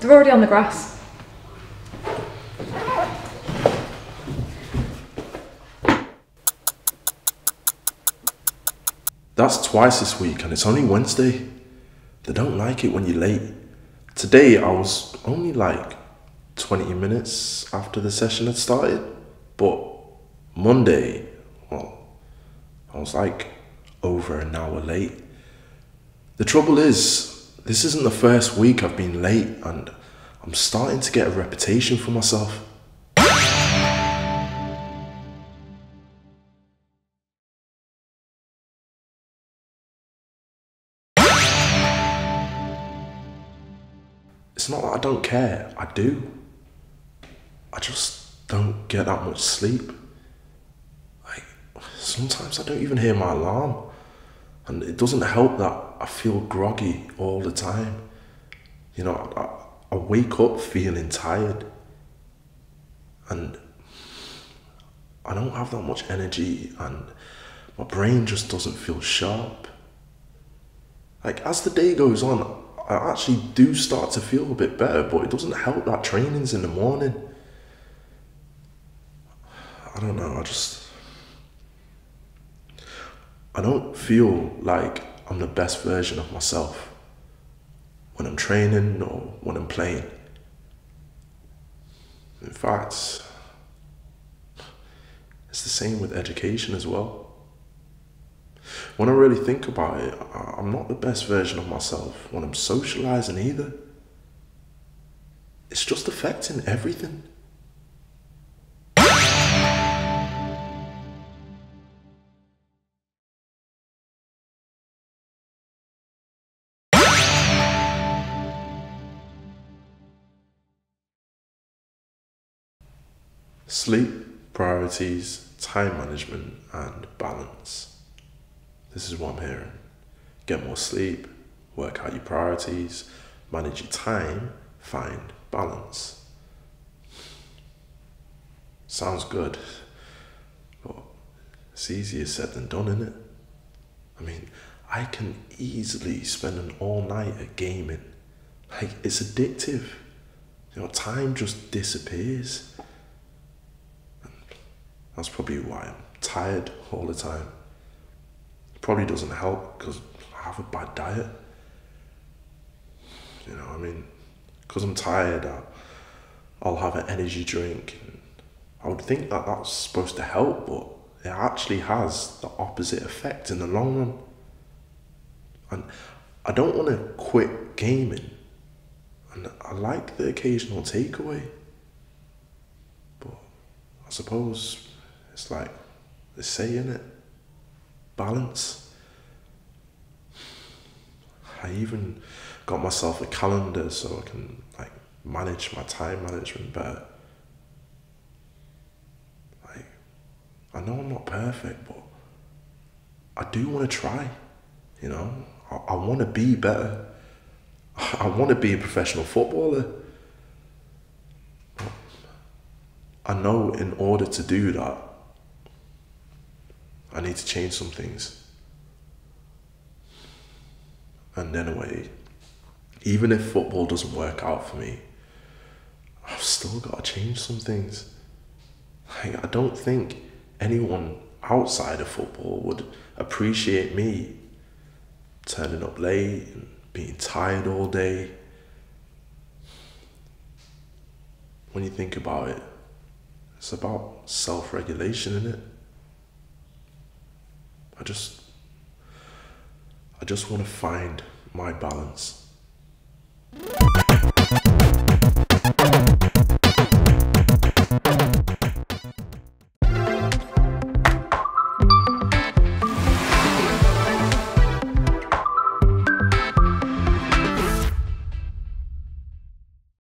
They're already on the grass. That's twice this week and it's only Wednesday. They don't like it when you're late. Today I was only like 20 minutes after the session had started, but Monday, well, I was like over an hour late. The trouble is, this isn't the first week I've been late and I'm starting to get a reputation for myself. It's not that I don't care, I do. I just don't get that much sleep. Like, sometimes I don't even hear my alarm. And it doesn't help that I feel groggy all the time. You know, I, I wake up feeling tired. And I don't have that much energy, and my brain just doesn't feel sharp. Like, as the day goes on, I actually do start to feel a bit better, but it doesn't help that training's in the morning. I don't know, I just. I don't feel like I'm the best version of myself when I'm training or when I'm playing. In fact, it's the same with education as well. When I really think about it, I'm not the best version of myself when I'm socializing either. It's just affecting everything. Sleep, priorities, time management, and balance. This is what I'm hearing. Get more sleep, work out your priorities, manage your time, find balance. Sounds good, but it's easier said than done, isn't it? I mean, I can easily spend an all night at gaming. Like, it's addictive. You know, time just disappears. And that's probably why I'm tired all the time. Probably doesn't help because I have a bad diet. You know, I mean, because I'm tired, I, I'll have an energy drink. I would think that that's supposed to help, but it actually has the opposite effect in the long run. And I don't want to quit gaming. And I like the occasional takeaway. But I suppose it's like they say in it balance. I even got myself a calendar so I can like manage my time management better. Like I know I'm not perfect, but I do want to try. You know, I, I want to be better. I want to be a professional footballer. I know in order to do that, I need to change some things. And then away, even if football doesn't work out for me, I've still got to change some things. Like, I don't think anyone outside of football would appreciate me turning up late and being tired all day. When you think about it, it's about self regulation, isn't it? I just I just want to find my balance.